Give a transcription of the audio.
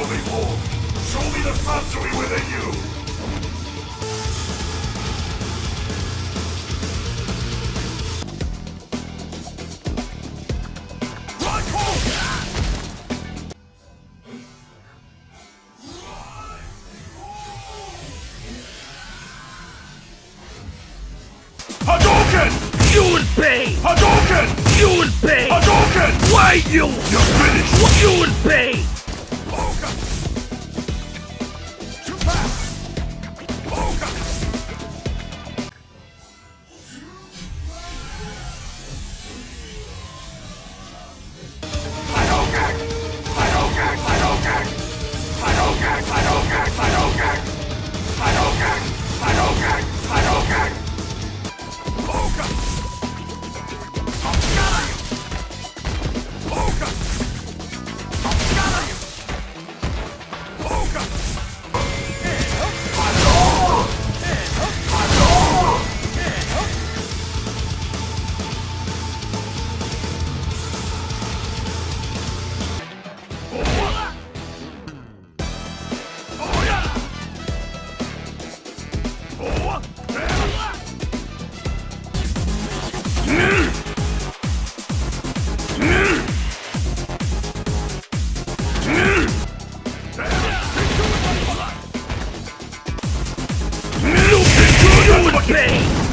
Show me more! Show me the sorcery within you! Hadouken! You will pay! Hadouken! You will pay! Hadouken! Why you? You're finished! You will pay! What me!